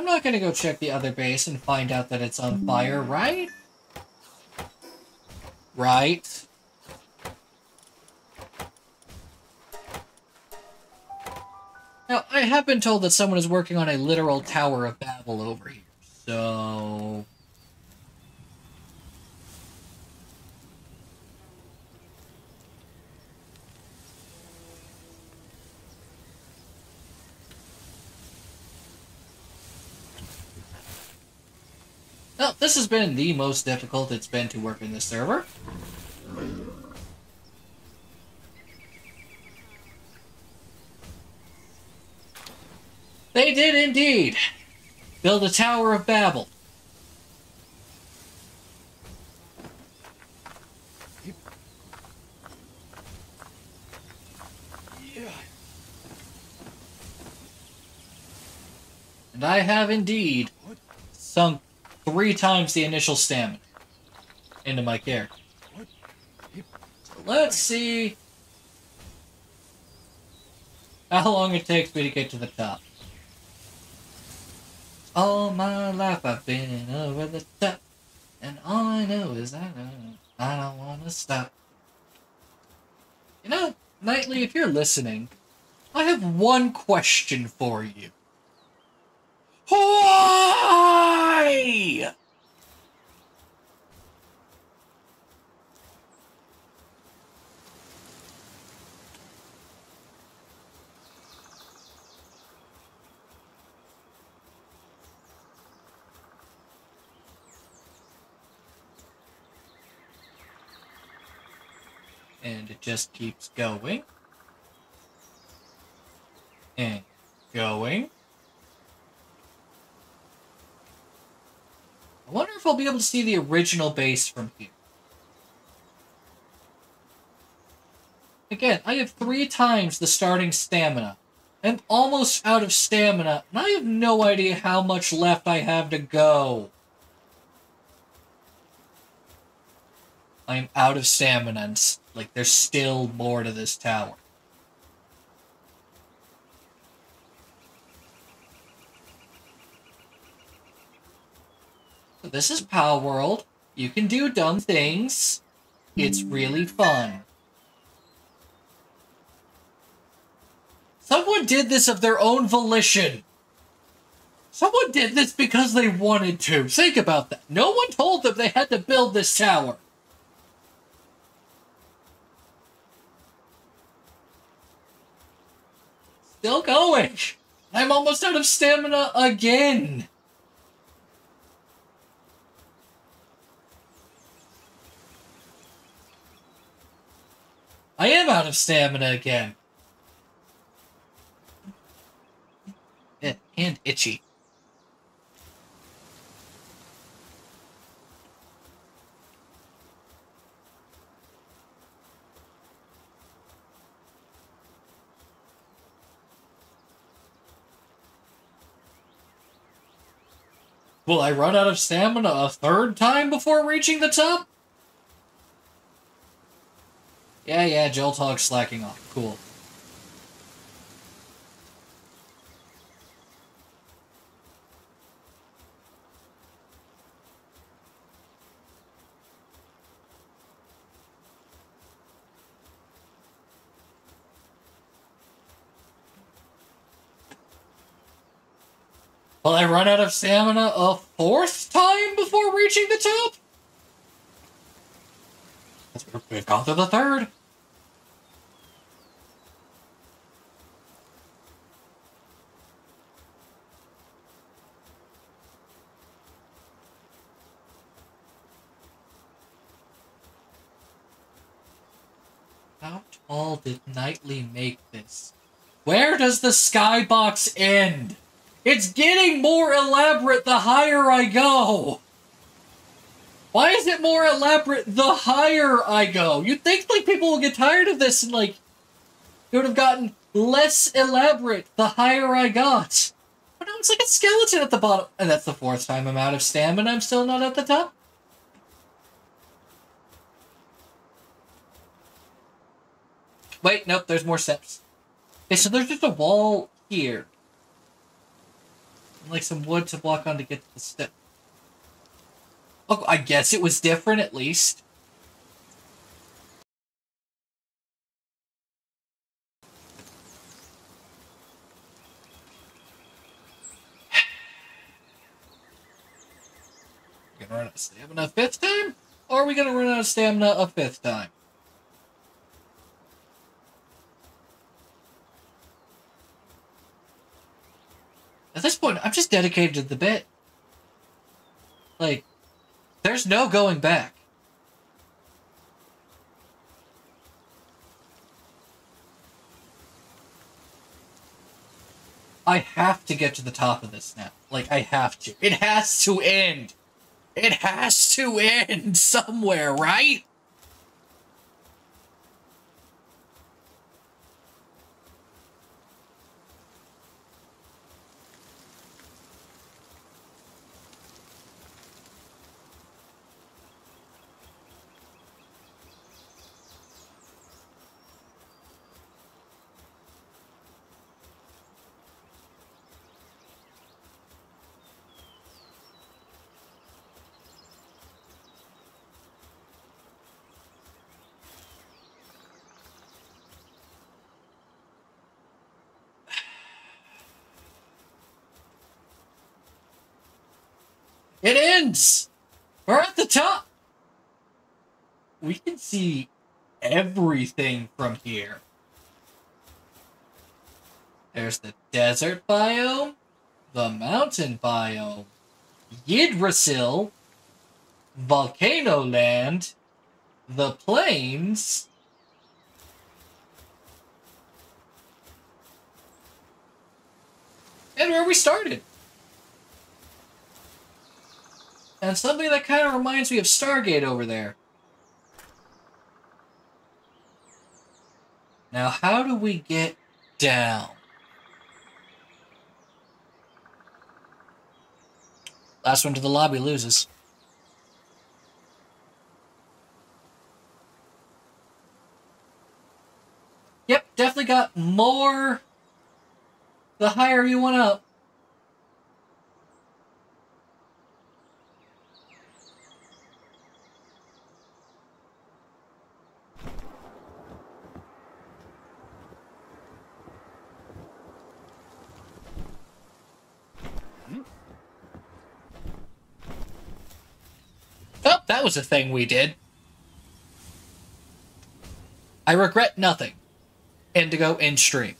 I'm not gonna go check the other base and find out that it's on fire, right? Right? Now, I have been told that someone is working on a literal Tower of Babel over here, so... Well, this has been the most difficult it's been to work in this server. They did indeed build a Tower of Babel. And I have indeed sunk three times the initial stamina into my character. So let's see how long it takes me to get to the top. All my life I've been over the top, and all I know is I know I don't want to stop. You know, Knightly, if you're listening, I have one question for you. Why? And it just keeps going. And going. I wonder if I'll be able to see the original base from here. Again, I have three times the starting stamina. I'm almost out of stamina, and I have no idea how much left I have to go. I'm out of stamina, and like there's still more to this tower. So this is Palworld. You can do dumb things. It's really fun. Someone did this of their own volition. Someone did this because they wanted to. Think about that. No one told them they had to build this tower. Still going. I'm almost out of stamina again. I am out of stamina again. And itchy. Will I run out of stamina a third time before reaching the top? Yeah, yeah, Jolthog's slacking off. Cool. Will I run out of stamina a fourth time before reaching the top? We've gone through the third. How tall did Knightly make this? Where does the skybox end? It's getting more elaborate the higher I go. Why is it more elaborate the higher I go? You'd think like people will get tired of this and like it would have gotten less elaborate the higher I got. But now it's like a skeleton at the bottom. And that's the fourth time I'm out of stamina. I'm still not at the top. Wait, nope, there's more steps. Okay, so there's just a wall here. And, like some wood to block on to get to the step. Oh, I guess it was different at least. gonna run out of stamina a fifth time? Or are we gonna run out of stamina a fifth time? At this point, I'm just dedicated to the bit. Like, there's no going back. I have to get to the top of this now. Like, I have to. It has to end. It has to end somewhere, right? It ends! We're at the top! We can see everything from here. There's the desert biome, the mountain biome, Yggdrasil, Volcano Land, the plains, and where we started. And something that kind of reminds me of Stargate over there. Now, how do we get down? Last one to the lobby loses. Yep, definitely got more the higher you went up. Oh, that was a thing we did. I regret nothing. Indigo in stream.